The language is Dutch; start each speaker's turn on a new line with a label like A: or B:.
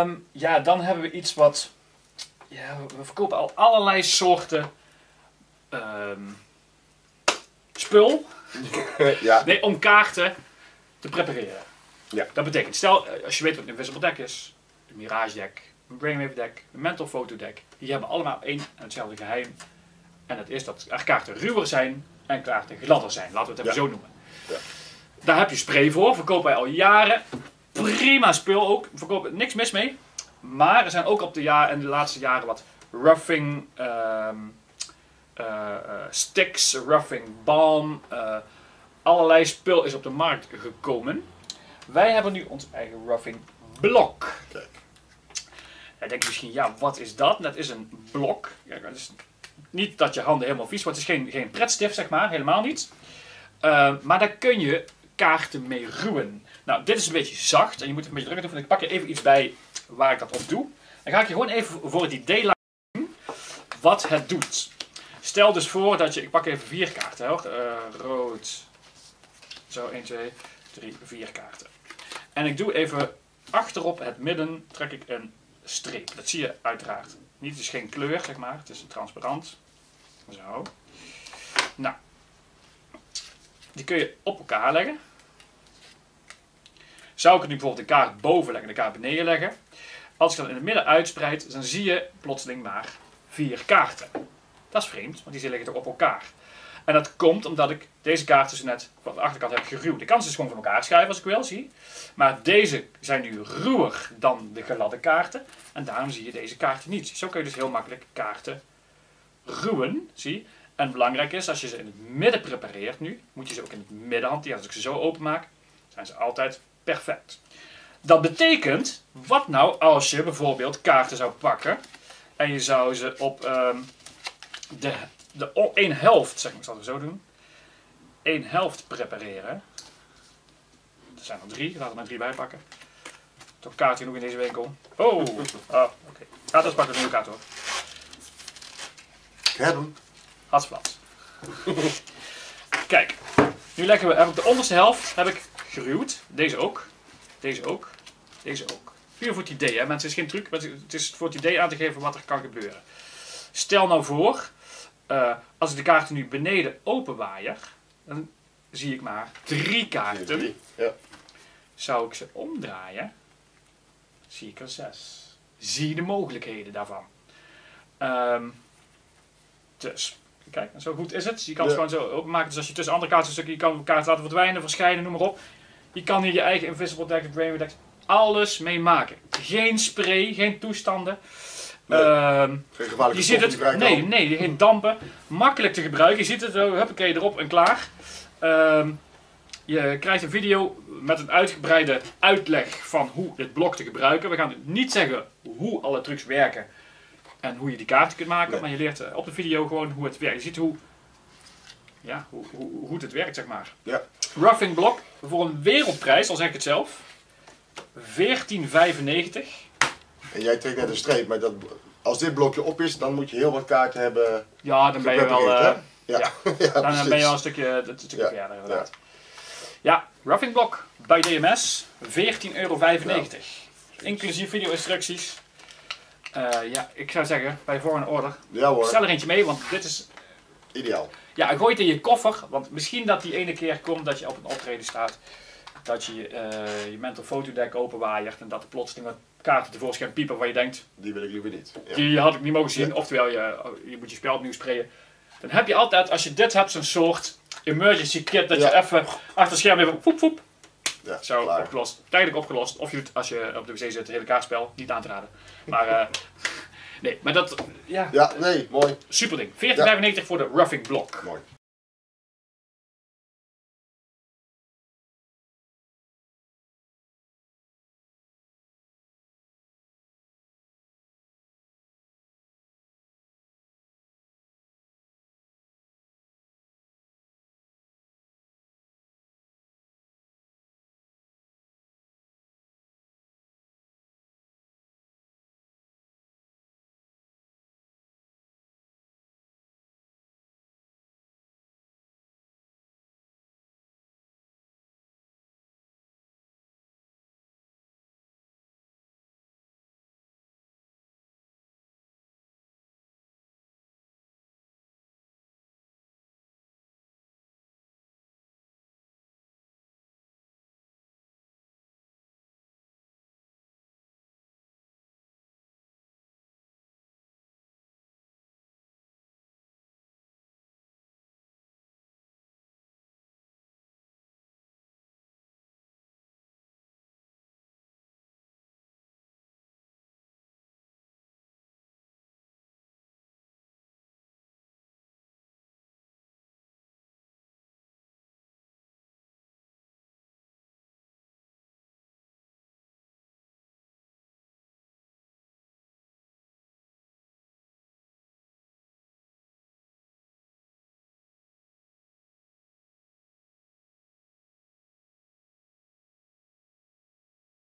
A: Ehm, ja, dan hebben we iets wat... Ja, we verkopen al allerlei soorten ehm, spul.
B: ja.
A: Nee, om kaarten te prepareren.
B: Ja.
A: Dat betekent, stel, eh, als je weet wat een Invisible Deck is, een Mirage Deck, een Brainwave Deck, een Mental Photo Deck, die hebben allemaal één en hetzelfde geheim. En dat is dat er kaarten ruwer zijn en kaarten gladder zijn. Laten we het even
B: Ja.
A: zo noemen.
B: Ja.
A: Daar heb je spray voor, verkopen wij al jaren. Prima spul ook, verkopen niks mis mee. Maar er zijn ook op de, jaar, en de laatste jaren wat roughing eh, sticks, roughing balm, eh, allerlei spul is op de markt gekomen. Wij hebben nu ons eigen roughing blok.
B: Kijk.
A: Dan denk je misschien, ja, wat is dat? Dat is een blok. Ja, dat is niet dat je handen helemaal vies wordt. Het is geen, geen pretstift, zeg maar. Helemaal niet. Maar daar kun je kaarten mee ruwen. Nou, dit is een beetje zacht. En je moet het een beetje drukker doen. Ik pak er even iets bij waar ik dat op doe. Dan ga ik je gewoon even voor het idee laten zien wat het doet. Stel dus voor dat je... Ik pak even vier kaarten. Hoor. Eh, rood. Zo, 1, 2, 3, 4 kaarten. En ik doe even achterop het midden trek ik een streep. Dat zie je uiteraard niet. Het is geen kleur, zeg maar. Het is transparant. Zo. Nou. Die kun je op elkaar leggen. Zou ik het nu bijvoorbeeld de kaart boven leggen en de kaart beneden leggen. Als ik dan in het midden uitspreid, dan zie je plotseling maar vier kaarten. Dat is vreemd, want die liggen toch op elkaar. En dat komt omdat ik deze kaarten dus net van de achterkant heb geruwd. Ik kan ze dus gewoon van elkaar schuiven als ik wil, zie. Maar deze zijn nu ruwer dan de gladde kaarten. En daarom zie je deze kaarten niet. Zo kun je dus heel makkelijk kaarten ruwen, zie. En belangrijk is, als je ze in het midden prepareert nu, moet je ze ook in het midden hanteren. Als ik ze zo openmaak, zijn ze altijd perfect. Dat betekent, wat nou als je bijvoorbeeld kaarten zou pakken en je zou ze op ehm, de, de één helft, zeg maar, ik zal het zo doen, één helft prepareren. Er zijn er drie, laten we er drie bij pakken. Toch kaart genoeg in deze winkel. Oh, ah, oké. Gaat eens pakken nieuwe kaart hoor.
B: Ik.
A: Kijk, nu leggen we, heb ik de onderste helft heb ik geruwd. Deze ook. Deze ook. Deze ook. Puur voor het idee, hè. Mensen, het is geen truc, het is voor het idee aan te geven wat er kan gebeuren. Stel nou voor, eh, als ik de kaarten nu beneden openwaaier, dan zie ik maar drie kaarten.
B: Drie. Ja.
A: Zou ik ze omdraaien, zie ik er zes. Zie de mogelijkheden daarvan. Ehm, dus, kijk, zo goed is het. Je kan het gewoon zo openmaken. Dus als je tussen andere kaarten je kan kaarten laten verdwijnen, verschijnen, noem maar op. Je kan hier je eigen Invisible Deck, Brainwave Deck, alles mee maken. Geen spray, geen toestanden.
B: Nee.
A: Ehm,
B: Geen gevaarlijke
A: je ziet het, nee,
B: vrijkomen.
A: nee, geen dampen. Makkelijk te gebruiken. Je ziet het, zo, huppakee, erop en klaar. Ehm, je krijgt een video met een uitgebreide uitleg van hoe dit blok te gebruiken. We gaan niet zeggen hoe alle trucs werken en hoe je die kaarten kunt maken.
B: Nee.
A: Maar je leert eh, op de video gewoon hoe het werkt. Je ziet hoe, ja, hoe, hoe, goed het werkt, zeg maar.
B: Ja.
A: Roughing blok voor een wereldprijs, al zeg ik het zelf. 14,95.
B: En jij trekt net een streep, maar dat, als dit blokje op is, dan moet je heel wat kaarten hebben.
A: Ja, dan ben je wel... eh?
B: Ja, ja.
A: Dan
B: precies.
A: ben je al een stukje, een stukje
B: Ja,
A: verder inderdaad. Ja, Roughing Block bij DMS, 14,95 euro. Inclusief video-instructies. Eh, ja, ik zou zeggen, bij voor een order,
B: Ja hoor,
A: stel er eentje mee, want dit is...
B: ideaal.
A: Ja, gooi het in je koffer, want misschien dat die ene keer komt dat je op een optreden staat. Dat je eh, je mental fotodeck openwaaiert en dat er plotseling wat kaarten tevoorschijn piepen waarvan je denkt,
B: Die wil ik liever niet. Ja.
A: die had ik niet mogen zien.
B: Ja.
A: Oftewel, je, je moet je spel opnieuw sprayen. Dan heb je altijd, als je dit hebt, zo'n soort emergency kit. Dat
B: Ja.
A: je even achter het scherm even poep poep.
B: Ja,
A: Zo,
B: klaar.
A: opgelost. Tijdelijk opgelost. Of je doet, als je op de wc zit, het hele kaartspel. Niet aan te raden. Maar, eh, nee, maar dat, ja,
B: Ja, nee, mooi.
A: super ding. 14,95 voor de roughing block.
B: Mooi.